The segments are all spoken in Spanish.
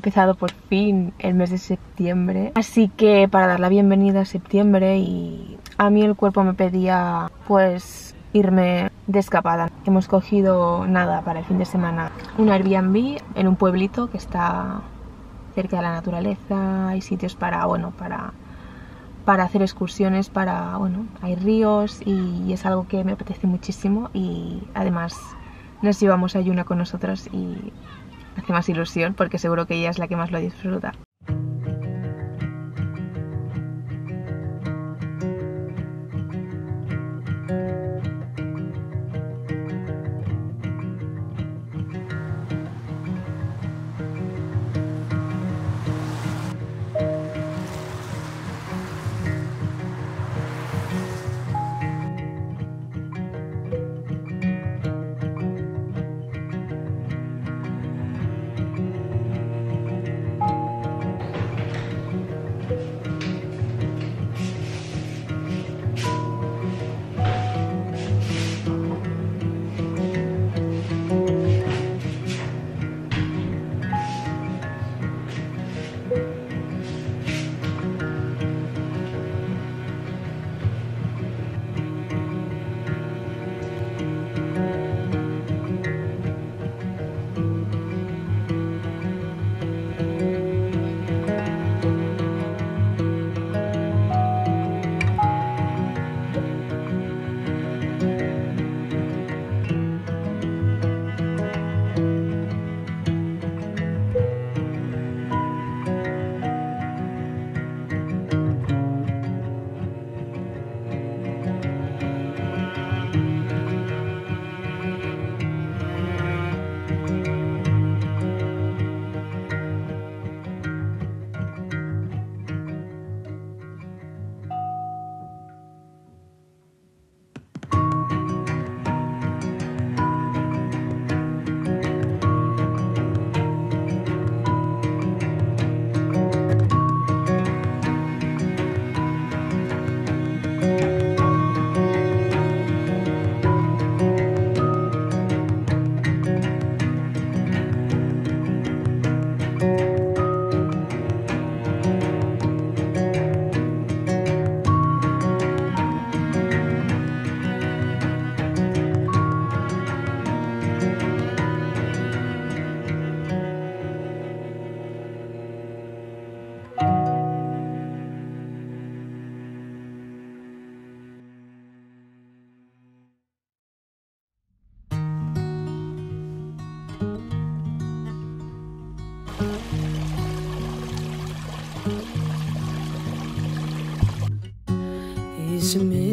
empezado por fin el mes de septiembre. Así que para dar la bienvenida a septiembre y a mí el cuerpo me pedía pues irme de escapada. Hemos cogido nada para el fin de semana. Un Airbnb en un pueblito que está cerca de la naturaleza. Hay sitios para, bueno, para para hacer excursiones, para, bueno, hay ríos y es algo que me apetece muchísimo y además nos llevamos a Yuna con nosotros y hace más ilusión porque seguro que ella es la que más lo disfruta.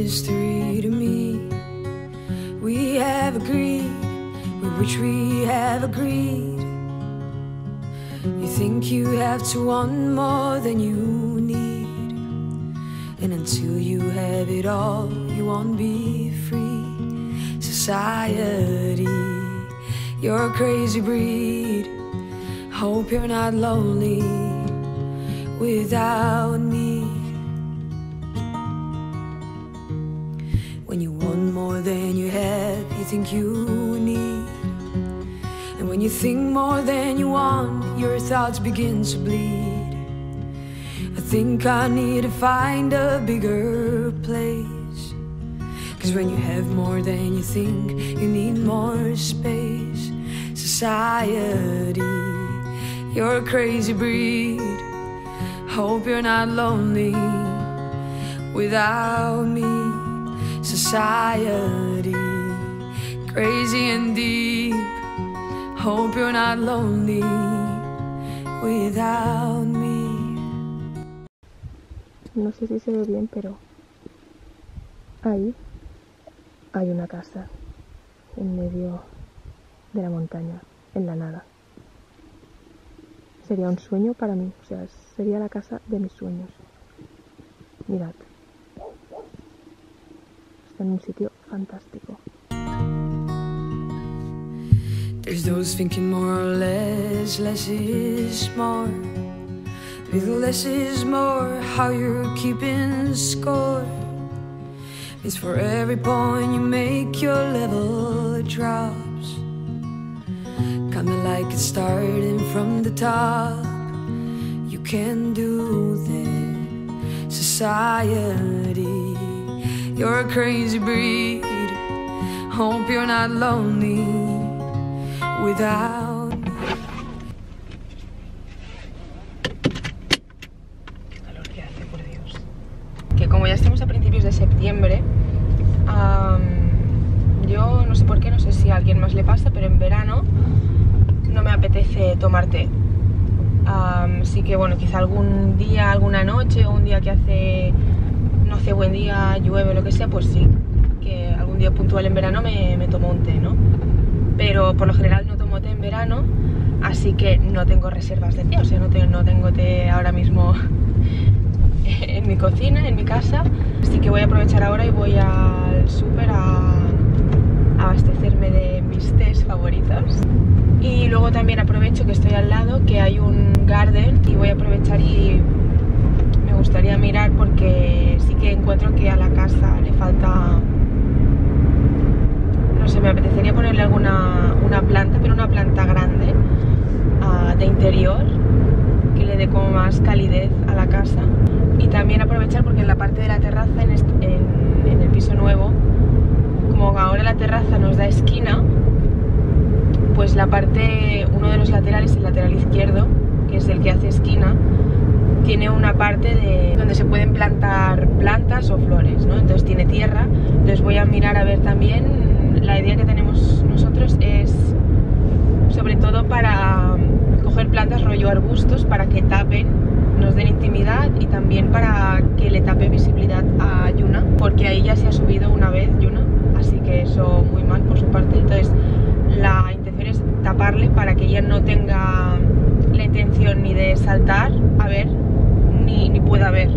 A mystery to me. We have agreed with which we have agreed. You think you have to want more than you need. And until you have it all, you won't be free. Society, you're a crazy breed. Hope you're not lonely without me. Think you need. And when you think more than you want, your thoughts begin to bleed. I think I need to find a bigger place. Cause when you have more than you think, you need more space. Society, you're a crazy breed. Hope you're not lonely without me. Society, crazy and deep. Hope you're not lonely without me. No sé si se ve bien, pero ahí hay una casa en medio de la montaña, en la nada. Sería un sueño para mí, o sea, sería la casa de mis sueños. Mirad. Está en un sitio fantástico. Those thinking more or less, less is more. Little less is more, how you're keeping score. It's for every point you make, your level drops. Kinda like it's starting from the top. You can do this. Society, you're a crazy breed. Hope you're not lonely que como ya estamos a principios de septiembre, yo no sé por qué, no sé si a alguien más le pasa, pero en verano no me apetece tomar té. Sí que bueno, quizá algún día, alguna noche o un día que hace, no hace buen día, llueve o lo que sea, pues sí, que algún día puntual en verano me, me tomo un té, ¿no? Pero por lo general no tomo té en verano, así que no tengo reservas de té, o sea, no, te- no tengo té ahora mismo en mi cocina, en mi casa. Así que voy a aprovechar ahora y voy al súper a abastecerme de mis tés favoritos. Y luego también aprovecho que estoy al lado, que hay un garden y voy a aprovechar y me gustaría mirar porque sí que encuentro que a la casa le falta... No sé, me apetecería ponerle alguna una planta, pero una planta grande ah, de interior que le dé como más calidez a la casa. Y también aprovechar porque en la parte de la terraza, en, en el piso nuevo, como ahora la terraza nos da esquina, pues la parte, uno de los laterales, el lateral izquierdo, que es el que hace esquina, tiene una parte de donde se pueden plantar plantas o flores, ¿no? Entonces tiene tierra. Entonces voy a mirar a ver también. La idea que tenemos nosotros es sobre todo para mm, coger plantas rollo arbustos para que tapen, nos den intimidad y también para que le tape visibilidad a Yuna, porque ahí ya se ha subido una vez Yuna, así que eso muy mal por su parte. Entonces la intención es taparle para que ella no tenga la intención ni de saltar a ver ni, ni pueda ver.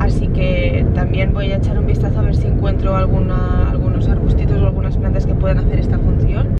Así que también voy a echar un vistazo a ver si encuentro alguna, algunos arbustitos o algunas plantas que puedan hacer esta función.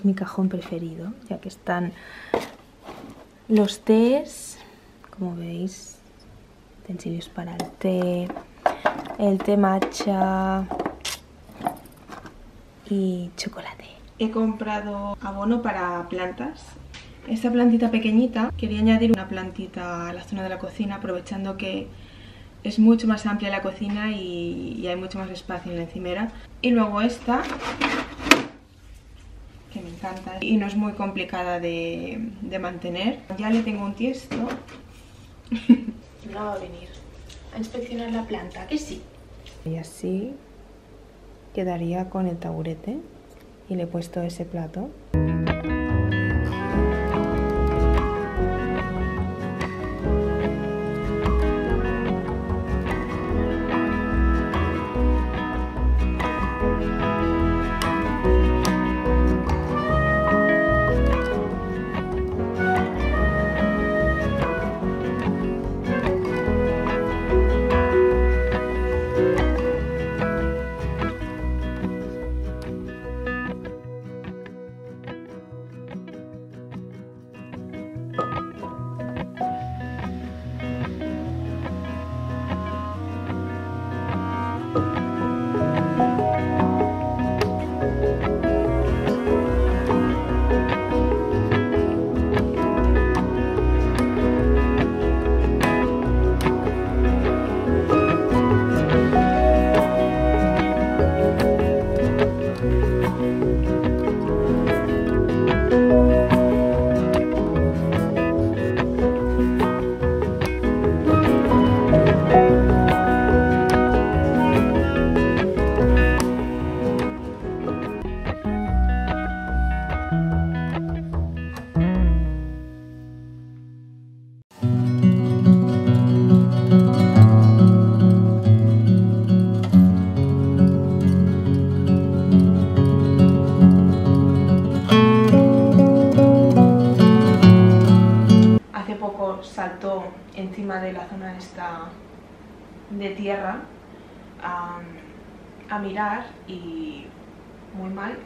Es mi cajón preferido, ya que están los tés, como veis, utensilios para el té, el té matcha y chocolate. He comprado abono para plantas. Esta plantita pequeñita, quería añadir una plantita a la zona de la cocina, aprovechando que es mucho más amplia la cocina y, y hay mucho más espacio en la encimera. Y luego esta, encanta y no es muy complicada de, de mantener. Ya le tengo un tiesto. no va a venir a inspeccionar la planta, que sí. Y así quedaría con el taburete y le he puesto ese plato.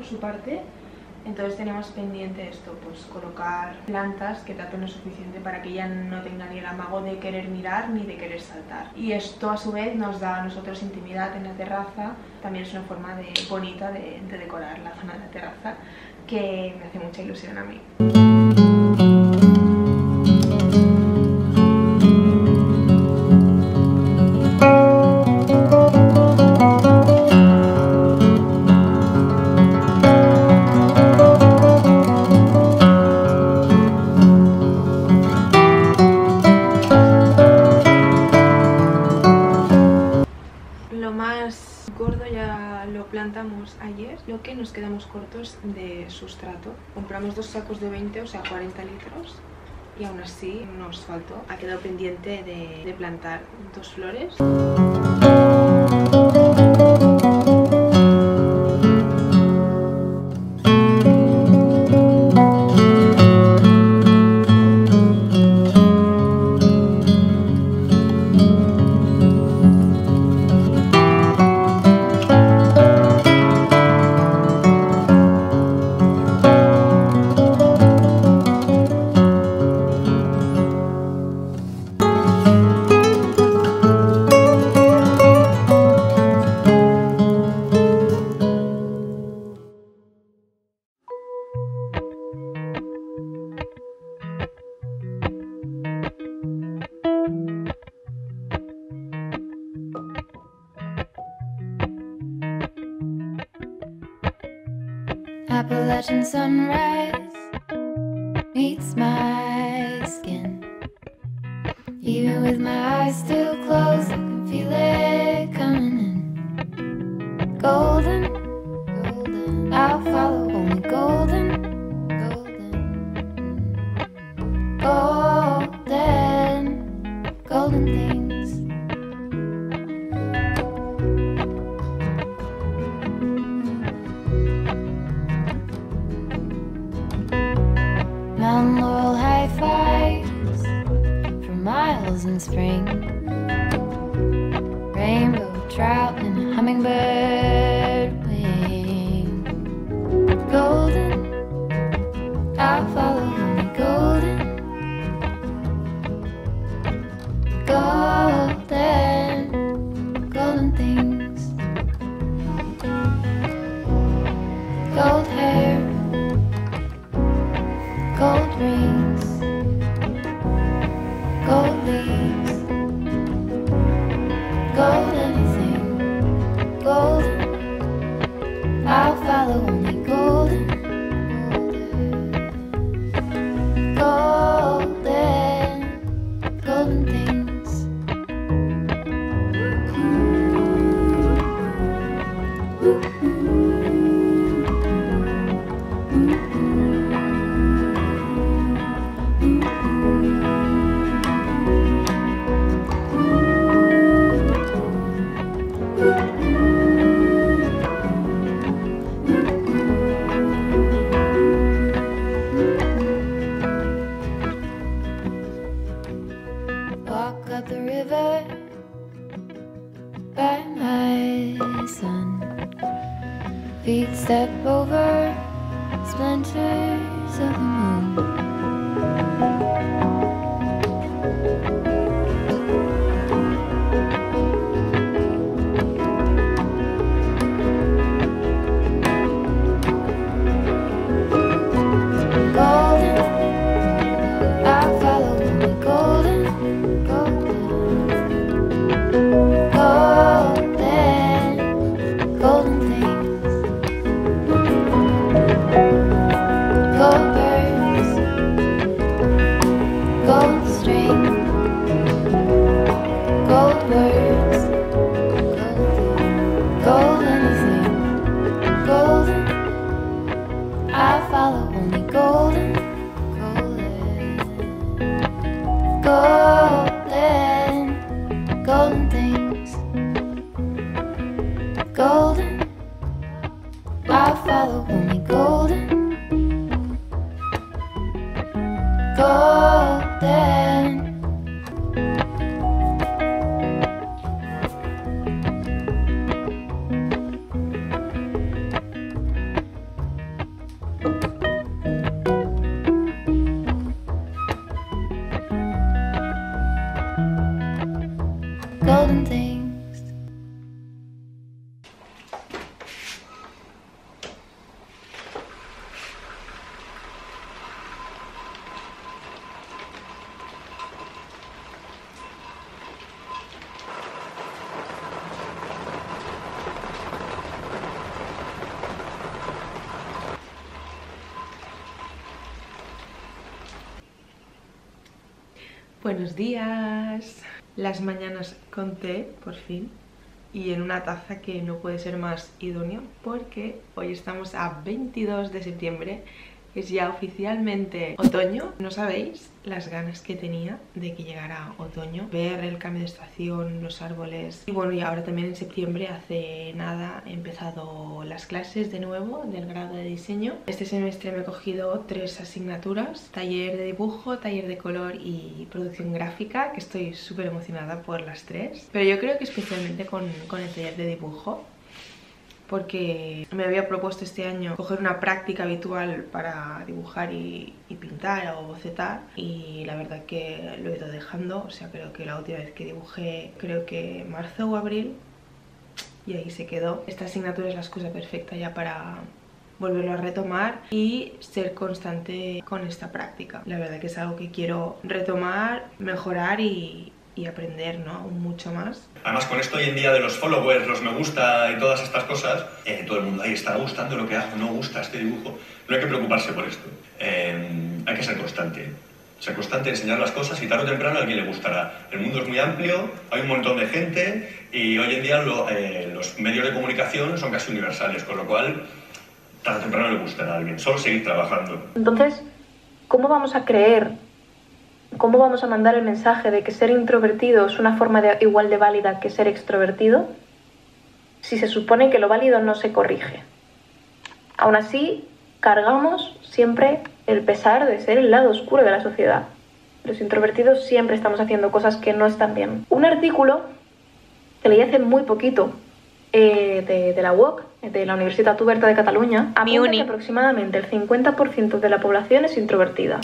Por su parte. Entonces teníamos pendiente esto, pues colocar plantas que tapen lo suficiente para que ella no tenga ni el amago de querer mirar ni de querer saltar. Y esto a su vez nos da a nosotros intimidad en la terraza, también es una forma de, bonita de, de decorar la zona de la terraza que me hace mucha ilusión a mí. Lo plantamos ayer, lo que nos quedamos cortos de sustrato. Compramos dos sacos de 20, o sea 40 litros, y aún así nos faltó. Ha quedado pendiente de plantar dos flores. watching sunrise. Gold hair all day. Buenos días. Las mañanas con té, por fin. Y en una taza que no puede ser más idóneo porque hoy estamos a 22 de septiembre es ya oficialmente otoño. No sabéis las ganas que tenía de que llegara otoño, ver el cambio de estación, los árboles. Y bueno, y ahora también en septiembre, hace nada, he empezado las clases de nuevo del grado de diseño. Este semestre me he cogido tres asignaturas, taller de dibujo, taller de color y producción gráfica, que estoy súper emocionada por las tres. Pero yo creo que especialmente con, con el taller de dibujo, porque me había propuesto este año coger una práctica habitual para dibujar y, pintar o bocetar y la verdad que lo he ido dejando, o sea creo que la última vez que dibujé creo que marzo o abril y ahí se quedó. Esta asignatura es la excusa perfecta ya para volverlo a retomar y ser constante con esta práctica. La verdad que es algo que quiero retomar, mejorar y, y aprender ¿no? mucho más. Además con esto hoy en día de los followers, los me gusta y todas estas cosas, eh, todo el mundo ahí está gustando lo que hago, no gusta este dibujo. No hay que preocuparse por esto. Eh, hay que ser constante. Ser constante, enseñar las cosas y tarde o temprano a alguien le gustará. El mundo es muy amplio, hay un montón de gente y hoy en día eh, los medios de comunicación son casi universales, con lo cual tarde o temprano le gustará a alguien. Solo seguir trabajando. Entonces, ¿cómo vamos a creer ¿Cómo vamos a mandar el mensaje de que ser introvertido es una forma igual de válida que ser extrovertido si se supone que lo válido no se corrige? Aún así, cargamos siempre el pesar de ser el lado oscuro de la sociedad. Los introvertidos siempre estamos haciendo cosas que no están bien. Un artículo que leí hace muy poquito eh, de, la UOC, de la Universidad Oberta de Cataluña, apunta que aproximadamente el 50% de la población es introvertida.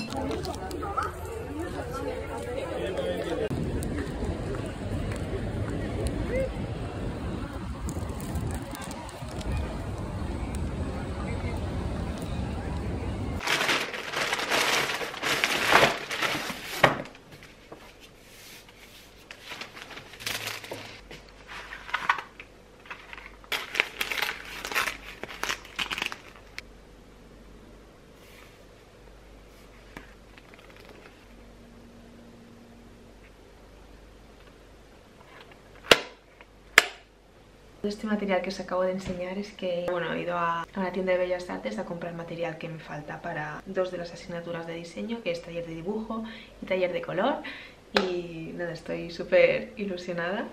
Este material que os acabo de enseñar es que bueno, he ido a una tienda de Bellas Artes a comprar material que me falta para dos de las asignaturas de diseño, que es taller de dibujo y taller de color. Y nada, estoy súper ilusionada.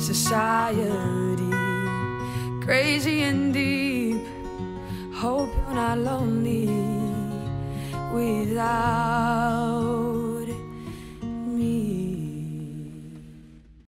Society, crazy and deep. Hope you're not lonely without.